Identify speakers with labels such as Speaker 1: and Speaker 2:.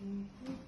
Speaker 1: Mm-hmm.